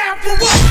down for what?